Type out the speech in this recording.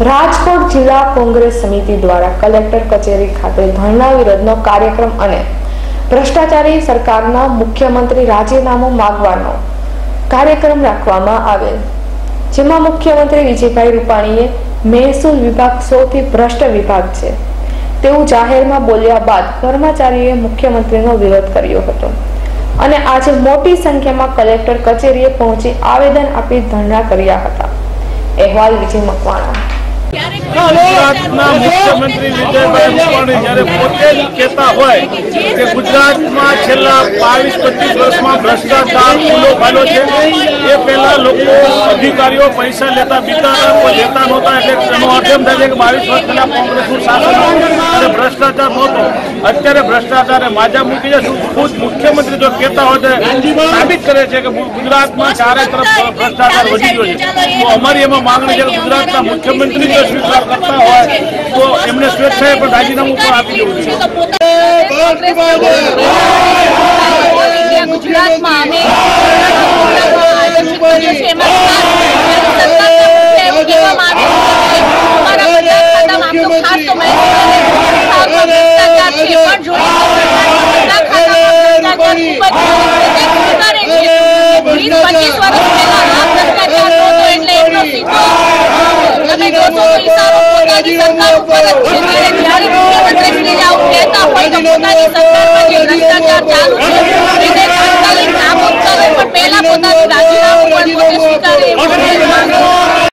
રાજકોટ જિલ્લા કોંગ્રેસ સમિતિ દ્વારા કલેક્ટર કચેરી ખાતે ધરણા વિરોધનો કાર્યક્રમ અને ભ્રષ્ટાચારી સરકારના મુખ્યમંત્રી રાજીનામું માગવાનો કાર્યક્રમ રાખવામાં આવેલ. જેમાં મુખ્યમંત્રી વિજયભાઈ રૂપાણીએ મહેસૂલ વિભાગ સૌથી ભ્રષ્ટ વિભાગ છે. તેવું જાહેરમાં બોલ્યા બાદ કર્મચારીએ મુખ્યમંત્રીનો વિરોધ કર્યો હતો. અને આજે મોટી સંખ્યામાં કલેક્ટર કચેરીએ પહોંચી આવેદન આપી ધરણા કર્યા હતા. અહેવાલ વિજય મકવાણા. ગુજરાતના મુખ્યમંત્રી વિજયભાઈ રૂપાણી જ્યારે પોતે જ કહેતા હોય કે ગુજરાતમાં છેલ્લા બાવીસ, પચીસ વર્ષમાં ભ્રષ્ટાચાર ખુલ્લો ફાલ્યો છે. એ પહેલા લોકો અધિકારીઓ પૈસા લેતા બીતા લેતા નહોતા, એટલે એનો અર્થ એમ થાય છે કે બાવીસ વર્ષ પહેલા કોંગ્રેસનું શાસન ભ્રષ્ટાચાર નહોતો. અત્યારે ભ્રષ્ટાચારે માજા મૂકી છે. ખુદ મુખ્યમંત્રી જો કહેતા હોય તો સાબિત કરે છે કે ગુજરાતમાં ચારે તરફ ભ્રષ્ટાચાર વધી ગયો છે. તો અમારી એમાં માંગણી છે કે ગુજરાતના મુખ્યમંત્રી જો સ્વીકાર કરતા હોય તો એમને સ્વેચ્છાએ પણ રાજીનામું પણ આપી દેવું જોઈએ ગુજરાતમાં અમે આયોજિત કર્યું છે એમાં સરકાર તરફથી એવું કહેવામાં આવ્યું છે કે અમારા બધા ખાતામાં આમ તો ખાસ તો મહેસૂલ અને ભ્રષ્ટાચાર છે પણ જોડે બધા ખાતામાં ભ્રષ્ટાચાર ખૂબ જ સ્વીકારે છે વીસ પચીસ વર્ષ પહેલા આ ભ્રષ્ટાચાર નહોતો એટલે એમનો સીધો પોતાની સરકાર ઉપર જ છે ત્યારે જ્યારે મુખ્યમંત્રી શ્રી આવું કહેતા હોય તો પોતાની સરકારમાં જે ભ્રષ્ટાચાર ચાલુ છે એને તાત્કાલિક નાબૂદ કરે પણ પહેલા પોતાનું રાજીનામું પણ પોતે સ્વીકારે.